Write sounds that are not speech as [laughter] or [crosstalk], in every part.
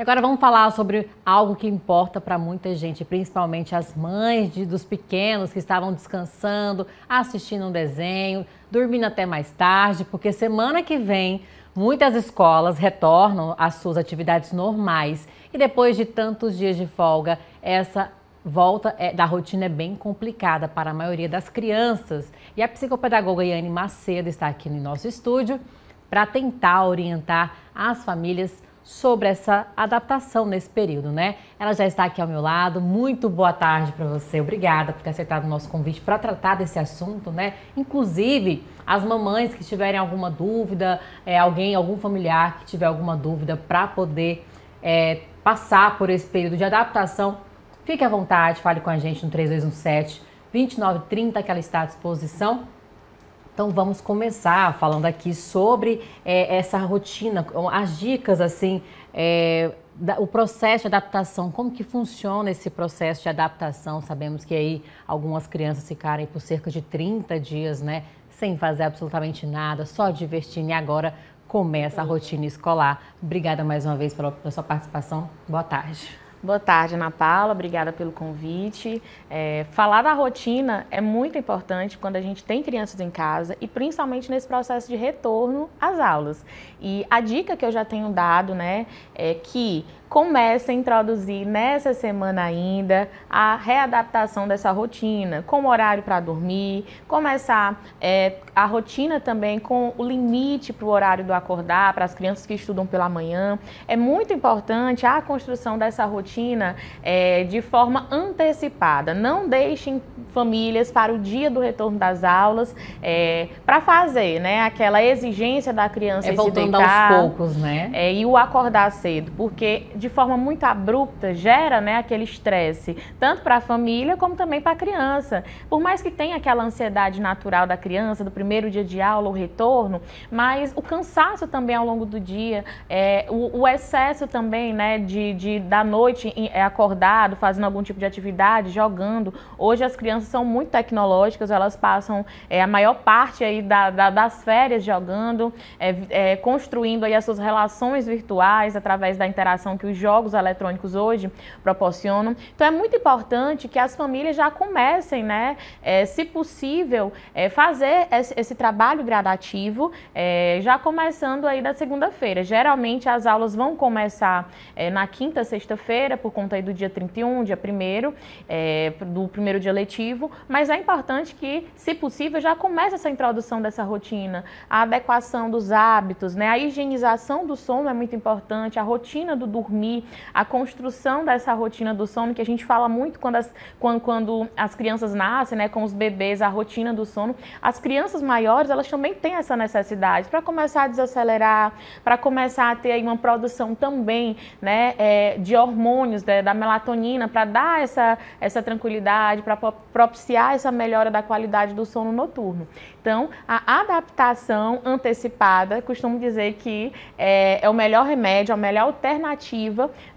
Agora vamos falar sobre algo que importa para muita gente, principalmente as mães de, dos pequenos que estavam descansando, assistindo um desenho, dormindo até mais tarde, porque semana que vem muitas escolas retornam às suas atividades normais e depois de tantos dias de folga, essa volta é, da rotina é bem complicada para a maioria das crianças. E a psicopedagoga Yane Macedo está aqui no nosso estúdio para tentar orientar as famílias sobre essa adaptação nesse período, né? Ela já está aqui ao meu lado. Muito boa tarde para você. Obrigada por ter aceitado o nosso convite para tratar desse assunto, né? Inclusive, as mamães que tiverem alguma dúvida, é, alguém, algum familiar que tiver alguma dúvida para poder é, passar por esse período de adaptação, fique à vontade, fale com a gente no 3217 2930 que ela está à disposição. Então vamos começar falando aqui sobre é, essa rotina, as dicas assim, é, da, o processo de adaptação, como que funciona esse processo de adaptação? Sabemos que aí algumas crianças ficarem por cerca de 30 dias, né, sem fazer absolutamente nada, só divertindo e agora começa a rotina escolar. Obrigada mais uma vez pela, pela sua participação. Boa tarde. Boa tarde, Ana Paula. Obrigada pelo convite. É, falar da rotina é muito importante quando a gente tem crianças em casa e principalmente nesse processo de retorno às aulas. E a dica que eu já tenho dado, né, é que comece a introduzir nessa semana ainda a readaptação dessa rotina, com horário para dormir, começar é, a rotina também com o limite para o horário do acordar, para as crianças que estudam pela manhã. É muito importante a construção dessa rotina é, de forma antecipada. Não deixem famílias para o dia do retorno das aulas é, para fazer, né, aquela exigência da criança é voltando se deitar, aos poucos, né? É, e o acordar cedo, porque de forma muito abrupta gera né, aquele estresse, tanto para a família como também para a criança. Por mais que tenha aquela ansiedade natural da criança, do primeiro dia de aula, o retorno, mas o cansaço também ao longo do dia, é, o, o, excesso também né, de, de da noite é, acordado, fazendo algum tipo de atividade, jogando. Hoje as crianças são muito tecnológicas, elas passam é, a maior parte aí da, da, das férias jogando, é, é, construindo aí as suas relações virtuais através da interação que os jogos eletrônicos hoje proporcionam. Então é muito importante que as famílias já comecem, né, é, se possível, é, fazer esse, esse, trabalho gradativo, é, já começando aí da segunda-feira. Geralmente as aulas vão começar é, na quinta, sexta-feira, por conta aí do dia 31, dia 1 é, do primeiro dia letivo, mas é importante que, se possível, já comece essa introdução dessa rotina, a adequação dos hábitos, né, a higienização do sono é muito importante, a rotina do dormir, a construção dessa rotina do sono, que a gente fala muito quando as, quando, quando as crianças nascem, né, com os bebês, a rotina do sono. As crianças maiores, elas também têm essa necessidade para começar a desacelerar, para começar a ter uma produção também, né, é, de hormônios, né, da melatonina, para dar essa, essa tranquilidade, para propiciar essa melhora da qualidade do sono noturno. Então, a adaptação antecipada, costumo dizer que é, é o melhor remédio, a melhor alternativa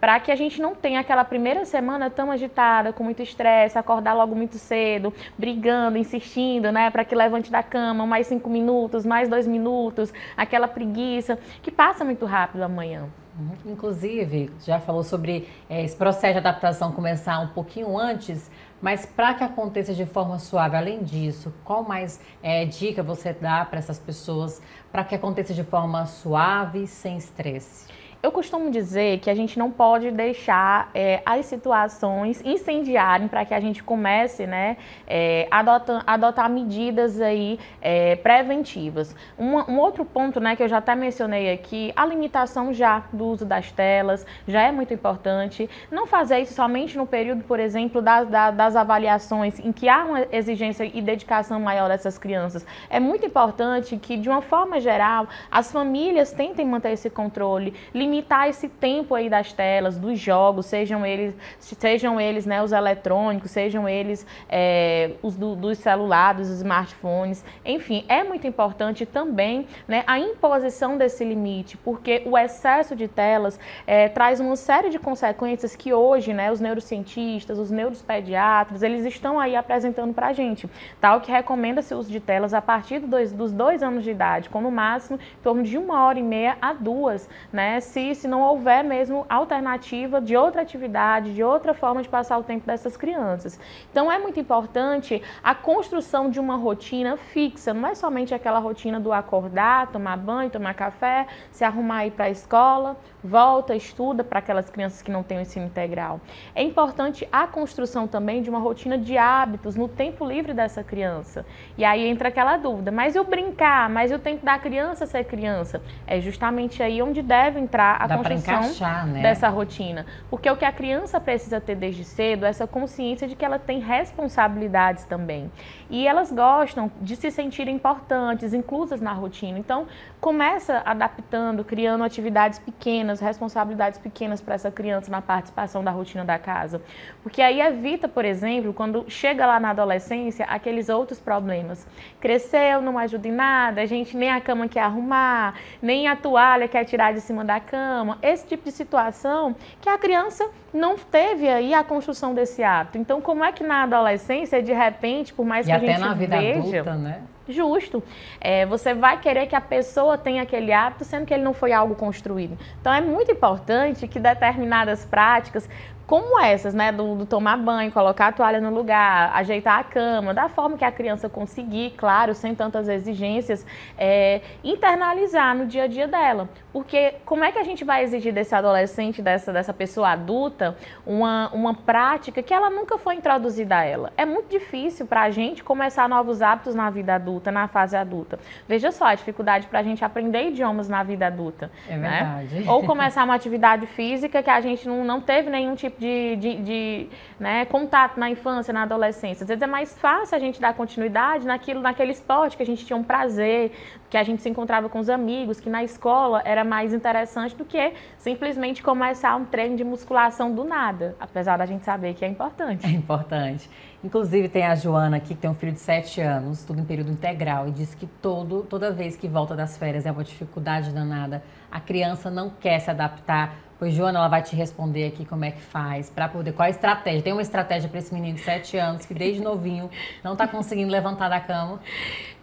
para que a gente não tenha aquela primeira semana tão agitada, com muito estresse, acordar logo muito cedo, brigando, insistindo, né, para que levante da cama mais cinco minutos, mais dois minutos, aquela preguiça que passa muito rápido amanhã. Uhum. Inclusive, já falou sobre é, esse processo de adaptação começar um pouquinho antes mas para que aconteça de forma suave, além disso, qual mais é, dica você dá para essas pessoas para que aconteça de forma suave, sem estresse? Eu costumo dizer que a gente não pode deixar é, as situações incendiarem para que a gente comece né, é, adotar, adotar medidas aí, é, preventivas. Um, um, outro ponto né, que eu já até mencionei aqui, a limitação já do uso das telas, já é muito importante. Não fazer isso somente no período, por exemplo, das, das avaliações em que há uma exigência e dedicação maior dessas crianças. É muito importante que, de uma forma geral, as famílias tentem manter esse controle, limitar esse tempo aí das telas, dos jogos, sejam eles, sejam eles né, os eletrônicos, sejam eles é, os do, dos celulares, dos smartphones, enfim, é muito importante também né, a imposição desse limite, porque o excesso de telas é, traz uma série de consequências que hoje né, os neurocientistas, os neuropediatras, eles estão aí apresentando para a gente, tal que recomenda-se o uso de telas a partir dos dois, anos de idade, com no máximo em torno de uma hora e meia a duas, né, se se, se não houver mesmo alternativa de outra atividade, de outra forma de passar o tempo dessas crianças. Então é muito importante a construção de uma rotina fixa, não é somente aquela rotina do acordar, tomar banho, tomar café, se arrumar ir para a escola, volta, estuda para aquelas crianças que não têm o ensino integral. É importante a construção também de uma rotina de hábitos no tempo livre dessa criança. E aí entra aquela dúvida, mas eu brincar, mas eu tenho que dar criança ser criança. É justamente aí onde deve entrar a Dá construção encaixar, né? dessa rotina. Porque o que a criança precisa ter desde cedo é essa consciência de que ela tem responsabilidades também. E elas gostam de se sentirem importantes, inclusas na rotina. Então, começa adaptando, criando atividades pequenas, responsabilidades pequenas para essa criança na participação da rotina da casa. Porque aí evita, por exemplo, quando chega lá na adolescência, aqueles outros problemas. Cresceu, não ajuda em nada, a gente nem a cama quer arrumar, nem a toalha quer tirar de cima da cama. Esse tipo de situação que a criança não teve aí a construção desse hábito. Então, como é que na adolescência, de repente, por mais e que a gente veja... na vida adulta, né? Justo. É, você vai querer que a pessoa tenha aquele hábito, sendo que ele não foi algo construído. Então, é muito importante que determinadas práticas como essas, né, do, do, tomar banho, colocar a toalha no lugar, ajeitar a cama, da forma que a criança conseguir, claro, sem tantas exigências, é, internalizar no dia a dia dela. Porque como é que a gente vai exigir desse adolescente, dessa, dessa pessoa adulta, uma, uma prática que ela nunca foi introduzida a ela? É muito difícil para a gente começar novos hábitos na vida adulta, na fase adulta. Veja só a dificuldade para a gente aprender idiomas na vida adulta. É né? verdade. Ou [laughs] começar uma atividade física que a gente não, não teve nenhum tipo de, de, de né, contato na infância, na adolescência. Às vezes é mais fácil a gente dar continuidade naquilo, naquele esporte que a gente tinha um prazer, que a gente se encontrava com os amigos, que na escola era mais interessante do que simplesmente começar um treino de musculação do nada, apesar da gente saber que é importante. É importante. Inclusive tem a Joana aqui, que tem um filho de 7 anos, tudo em período integral, e diz que todo, toda vez que volta das férias é uma dificuldade danada. A criança não quer se adaptar Pois, Joana, ela vai te responder aqui como é que faz, para poder. Qual a estratégia? Tem uma estratégia para esse menino de 7 anos que desde novinho não está conseguindo levantar da cama?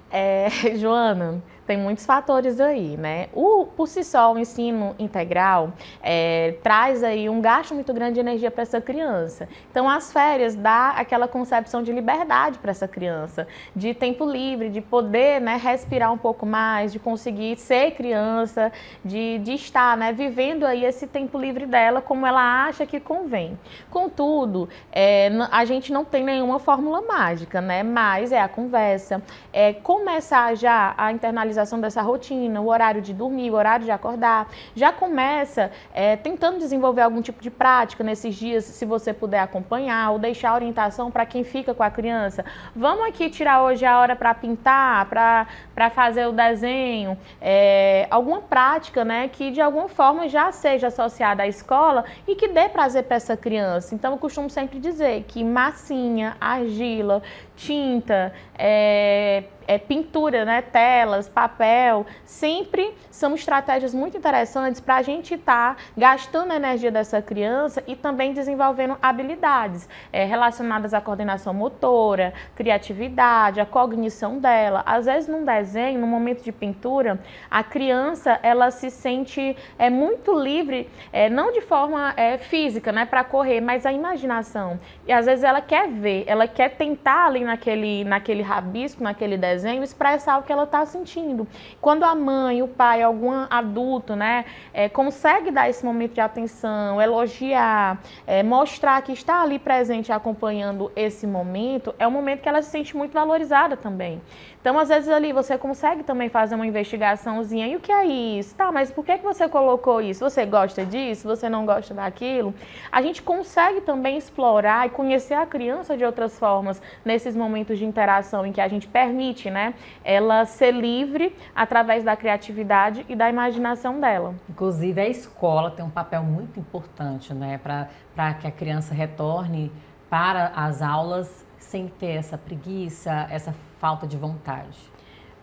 É, [laughs] Joana, tem muitos fatores aí, né? O, por si só, o ensino integral é, traz aí um gasto muito grande de energia para essa criança. Então, as férias dá aquela concepção de liberdade para essa criança, de tempo livre, de poder né, respirar um pouco mais, de conseguir ser criança, de, de estar né, vivendo aí esse tempo livre dela como ela acha que convém. Contudo, é, a gente não tem nenhuma fórmula mágica, né? Mas é a conversa, é começar já a internalizar organização dessa rotina, o horário de dormir, o horário de acordar. Já começa é, tentando desenvolver algum tipo de prática nesses dias, se você puder acompanhar, ou deixar orientação para quem fica com a criança. Vamos aqui tirar hoje a hora para pintar, para fazer o desenho, é, alguma prática né, que de alguma forma já seja associada à escola e que dê prazer para essa criança. Então, eu costumo sempre dizer que massinha, argila, tinta, é, é, pintura, né, telas, papel, sempre são estratégias muito interessantes para a gente estar tá gastando a energia dessa criança e também desenvolvendo habilidades é, relacionadas à coordenação motora, criatividade, a cognição dela. Às vezes, num desenho, no momento de pintura, a criança ela se sente é, muito livre, é, não de forma é, física, né, para correr, mas a imaginação. E às vezes ela quer ver, ela quer tentar ali naquele, naquele rabisco, naquele desenho, expressar o que ela está sentindo. Quando a mãe, o pai, algum adulto, né, é, consegue dar esse momento de atenção, elogiar, é, mostrar que está ali presente acompanhando esse momento, é um momento que ela se sente muito valorizada também. Então, às vezes ali você consegue também fazer uma investigaçãozinha. E o que é isso? Tá, mas por que, que você colocou isso? Você gosta disso? Você não gosta daquilo? A gente consegue também explorar e conhecer a criança de outras formas nesses momentos de interação em que a gente permite, né, ela ser livre através da criatividade e da imaginação dela. Inclusive, a escola tem um papel muito importante, né, para que a criança retorne para as aulas sem ter essa preguiça, essa falta de vontade.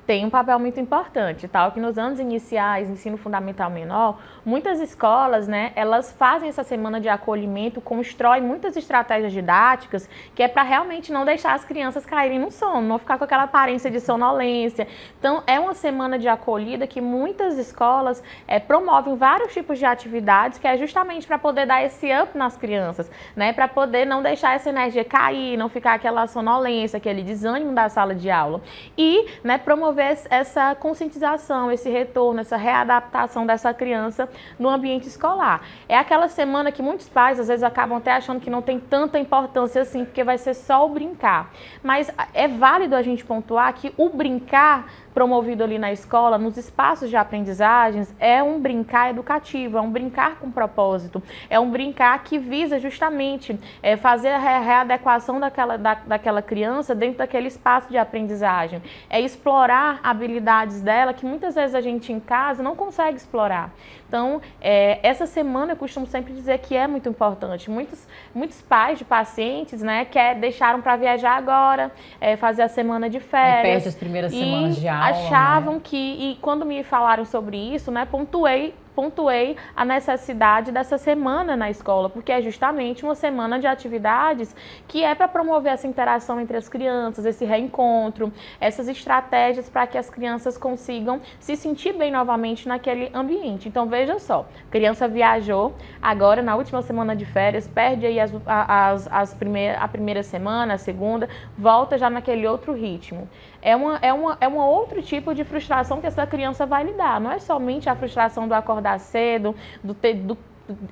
Tem um papel muito importante, tal que nos anos iniciais, ensino fundamental menor, muitas escolas, né, elas fazem essa semana de acolhimento, constroem muitas estratégias didáticas, que é para realmente não deixar as crianças caírem no sono, não ficar com aquela aparência de sonolência. Então, é uma semana de acolhida que muitas escolas é, promovem vários tipos de atividades, que é justamente para poder dar esse up nas crianças, né, para poder não deixar essa energia cair, não ficar aquela sonolência, aquele desânimo da sala de aula. E, né, promover promover essa conscientização, esse retorno, essa readaptação dessa criança no ambiente escolar. É aquela semana que muitos pais às vezes acabam até achando que não tem tanta importância assim, porque vai ser só o brincar. Mas é válido a gente pontuar que o brincar promovido ali na escola, nos espaços de aprendizagens, é um brincar educativo, é um brincar com propósito, é um brincar que visa justamente é, fazer a readequação daquela, da, daquela criança dentro daquele espaço de aprendizagem, é explorar habilidades dela que muitas vezes a gente em casa não consegue explorar. Então, é, essa semana eu costumo sempre dizer que é muito importante. Muitos, muitos pais de pacientes, né, que deixaram para viajar agora, é, fazer a semana de férias. perde as primeiras semanas de aula. Achavam né? que, e quando me falaram sobre isso, né, pontuei pontuei a necessidade dessa semana na escola, porque é justamente uma semana de atividades que é para promover essa interação entre as crianças, esse reencontro, essas estratégias para que as crianças consigam se sentir bem novamente naquele ambiente. Então veja só, criança viajou, agora na última semana de férias, perde aí as, as, as a primeira semana, a segunda, volta já naquele outro ritmo. É, uma, é, uma, é um outro tipo de frustração que essa criança vai lidar, não é somente a frustração do acordar acordar cedo, do, ter, do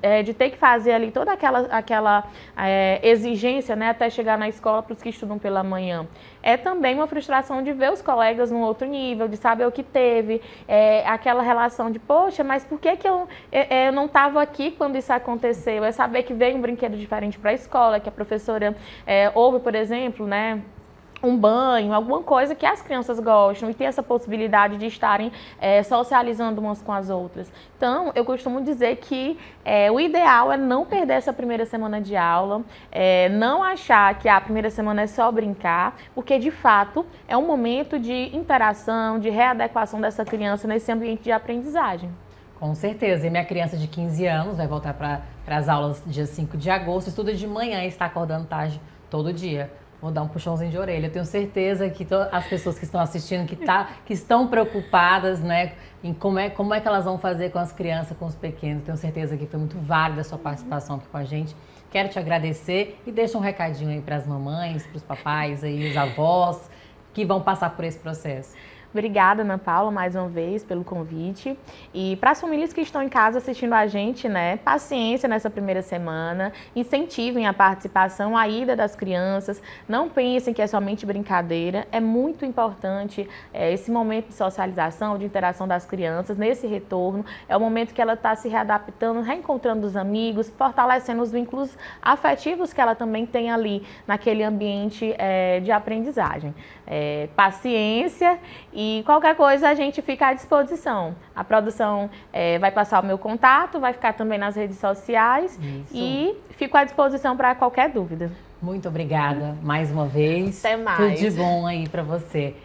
é, de ter que fazer ali toda aquela, aquela é, exigência né, até chegar na escola para os que estudam pela manhã. É também uma frustração de ver os colegas num outro nível, de saber o que teve, é, aquela relação de, poxa, mas por que, que eu, é, é, eu não estava aqui quando isso aconteceu? É saber que veio um brinquedo diferente para a escola, que a professora é, ouve, por exemplo, né? Um banho, alguma coisa que as crianças gostam e ter essa possibilidade de estarem é, socializando umas com as outras. Então, eu costumo dizer que é, o ideal é não perder essa primeira semana de aula, é, não achar que a primeira semana é só brincar, porque de fato é um momento de interação, de readequação dessa criança nesse ambiente de aprendizagem. Com certeza. E minha criança de 15 anos vai voltar para as aulas dia 5 de agosto, estuda de manhã e está acordando tarde todo dia vou dar um puxãozinho de orelha. Eu tenho certeza que as pessoas que estão assistindo, que, tá, que estão preocupadas, né, em como é, como é que elas vão fazer com as crianças, com os pequenos. Tenho certeza que foi muito válida a sua participação aqui com a gente. Quero te agradecer e deixa um recadinho aí para as mamães, para os papais aí, os avós que vão passar por esse processo. Obrigada, Ana Paula, mais uma vez pelo convite. E para as famílias que estão em casa assistindo a gente, né, paciência nessa primeira semana, incentivem a participação, a ida das crianças, não pensem que é somente brincadeira, é muito importante é, esse momento de socialização, de interação das crianças, nesse retorno, é o momento que ela está se readaptando, reencontrando os amigos, fortalecendo os vínculos afetivos que ela também tem ali naquele ambiente é, de aprendizagem. É, paciência e qualquer coisa a gente fica à disposição. A produção é, vai passar o meu contato, vai ficar também nas redes sociais Isso. e fico à disposição para qualquer dúvida. Muito obrigada mais uma vez. Até mais. Tudo de bom aí para você.